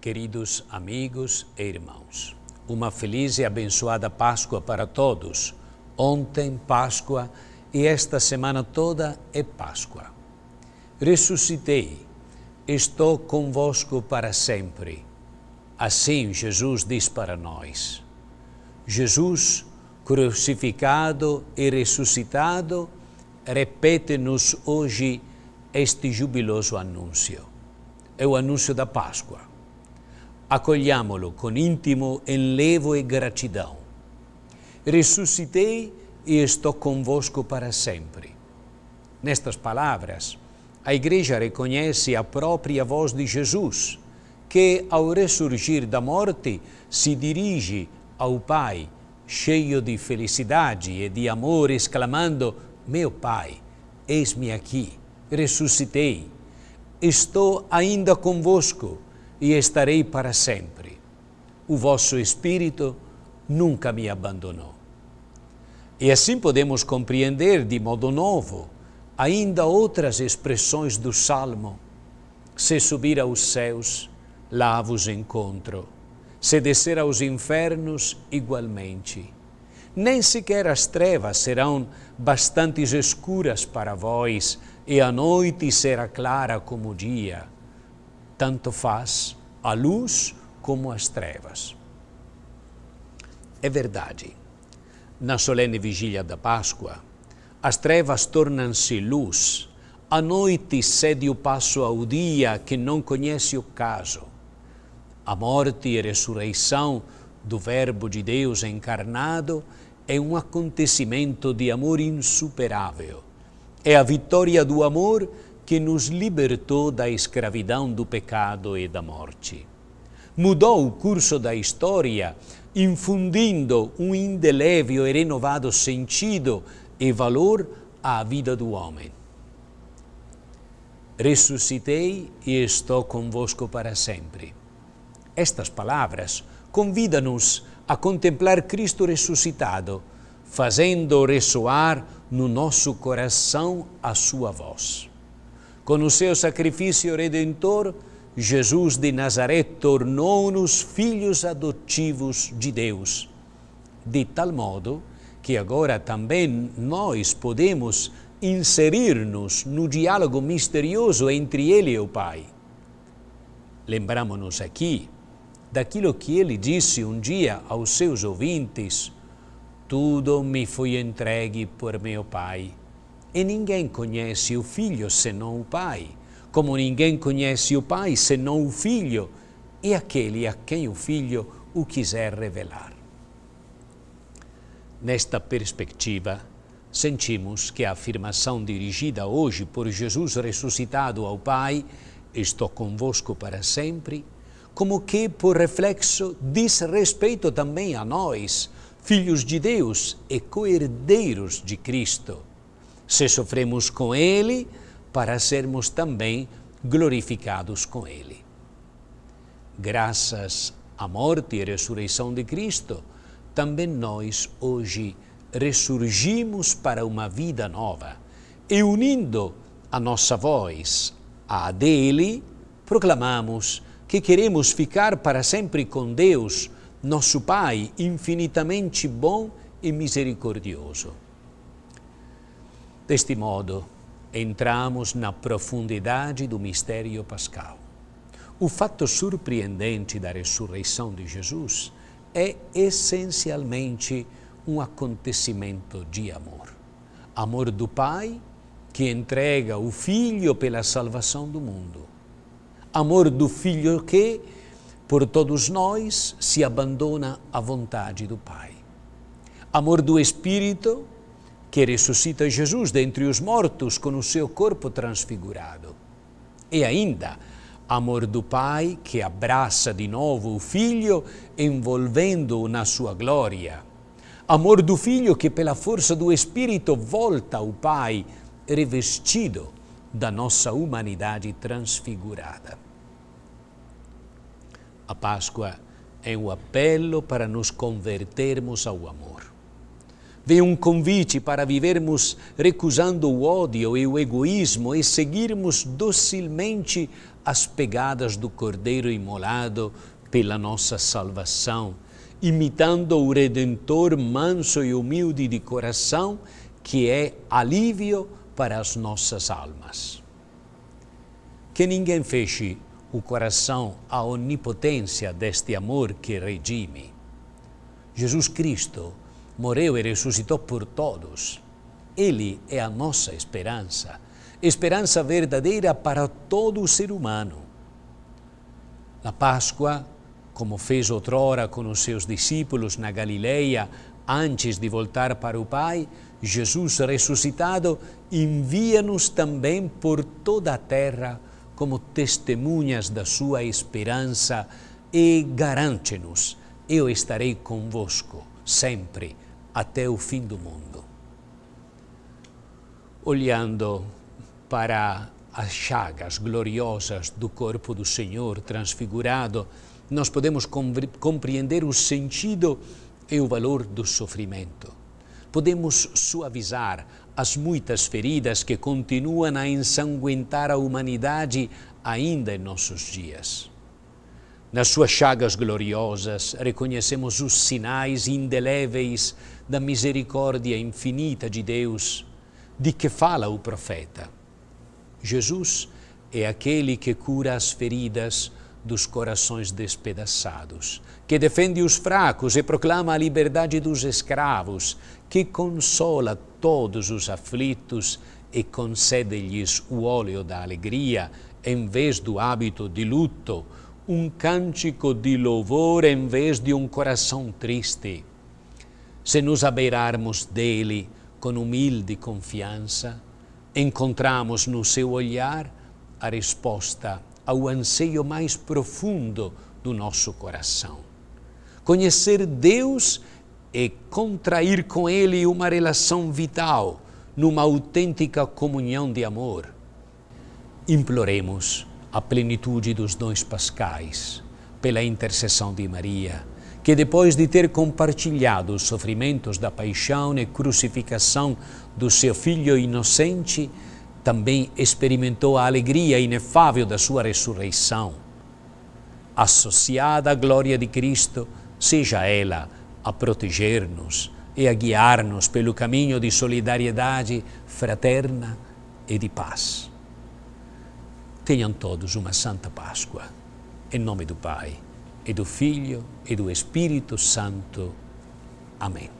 queridos amigos e irmãos. Uma feliz e abençoada Páscoa para todos. Ontem, Páscoa, e esta semana toda é Páscoa. Ressuscitei, estou convosco para sempre. Assim Jesus diz para nós. Jesus, crucificado e ressuscitado, repete-nos hoje este jubiloso anúncio. É o anúncio da Páscoa acolhiamo-lo com íntimo enlevo e gratidão. Ressuscitei e estou convosco para sempre. Nestas palavras, a Igreja reconhece a própria voz de Jesus, que, ao ressurgir da morte, se dirige ao Pai, cheio de felicidade e de amor, exclamando: Meu Pai, eis-me aqui, ressuscitei, estou ainda convosco e estarei para sempre. O vosso Espírito nunca me abandonou. E assim podemos compreender de modo novo ainda outras expressões do Salmo. Se subir aos céus, lá vos encontro. Se descer aos infernos, igualmente. Nem sequer as trevas serão bastante escuras para vós, e a noite será clara como o dia tanto faz a luz como as trevas. É verdade. Na solene vigília da Páscoa, as trevas tornam-se luz, a noite cede o passo ao dia que não conhece o caso. A morte e ressurreição do Verbo de Deus encarnado é um acontecimento de amor insuperável. É a vitória do amor que nos libertou da escravidão do pecado e da morte. Mudou o curso da história, infundindo um indelével e renovado sentido e valor à vida do homem. Ressuscitei e estou convosco para sempre. Estas palavras convidam-nos a contemplar Cristo ressuscitado, fazendo ressoar no nosso coração a sua voz. Com o seu sacrifício redentor, Jesus de Nazaré tornou-nos filhos adotivos de Deus, de tal modo que agora também nós podemos inserir-nos no diálogo misterioso entre Ele e o Pai. Lembramos-nos aqui daquilo que ele disse um dia aos seus ouvintes: Tudo me foi entregue por meu Pai e ninguém conhece o Filho senão o Pai, como ninguém conhece o Pai senão o Filho e aquele a quem o Filho o quiser revelar. Nesta perspectiva, sentimos que a afirmação dirigida hoje por Jesus ressuscitado ao Pai, estou convosco para sempre, como que por reflexo diz respeito também a nós, filhos de Deus e coherdeiros de Cristo se sofremos com Ele, para sermos também glorificados com Ele. Graças à morte e ressurreição de Cristo, também nós hoje ressurgimos para uma vida nova e unindo a nossa voz à dele, proclamamos que queremos ficar para sempre com Deus, nosso Pai infinitamente bom e misericordioso. Deste modo, entramos na profundidade do mistério pascal. O fato surpreendente da ressurreição de Jesus é essencialmente um acontecimento de amor. Amor do Pai que entrega o Filho pela salvação do mundo. Amor do Filho que, por todos nós, se abandona à vontade do Pai. Amor do Espírito que ressuscita Jesus dentre os mortos com o seu corpo transfigurado. E ainda, amor do Pai que abraça de novo o Filho, envolvendo-o na sua glória. Amor do Filho que, pela força do Espírito, volta ao Pai, revestido da nossa humanidade transfigurada. A Páscoa é um apelo para nos convertermos ao amor Vem um convite para vivermos recusando o ódio e o egoísmo e seguirmos docilmente as pegadas do Cordeiro imolado pela nossa salvação, imitando o Redentor manso e humilde de coração, que é alívio para as nossas almas. Que ninguém feche o coração à onipotência deste amor que redime. Jesus Cristo morreu e ressuscitou por todos. Ele é a nossa esperança, esperança verdadeira para todo o ser humano. Na Páscoa, como fez outrora com os seus discípulos na Galileia, antes de voltar para o Pai, Jesus ressuscitado envia-nos também por toda a terra como testemunhas da sua esperança e garante-nos: eu estarei convosco sempre até o fim do mundo. Olhando para as chagas gloriosas do corpo do Senhor transfigurado, nós podemos compreender o sentido e o valor do sofrimento. Podemos suavizar as muitas feridas que continuam a ensanguentar a humanidade ainda em nossos dias. Nas suas chagas gloriosas, reconhecemos os sinais indeléveis da misericórdia infinita de Deus, de que fala o profeta. Jesus é aquele que cura as feridas dos corações despedaçados, que defende os fracos e proclama a liberdade dos escravos, que consola todos os aflitos e concede-lhes o óleo da alegria em vez do hábito de luto, um cântico de louvor em vez de um coração triste. Se nos abeirarmos dele com humilde confiança, encontramos no seu olhar a resposta ao anseio mais profundo do nosso coração. Conhecer Deus é contrair com Ele uma relação vital, numa autêntica comunhão de amor. Imploremos a plenitude dos dons pascais, pela intercessão de Maria, que depois de ter compartilhado os sofrimentos da paixão e crucificação do seu Filho inocente, também experimentou a alegria inefável da sua ressurreição. Associada à glória de Cristo, seja ela a proteger-nos e a guiar-nos pelo caminho de solidariedade fraterna e de paz. Tenham todos uma Santa Páscoa. Em nome do Pai, e do Filho, e do Espírito Santo. Amém.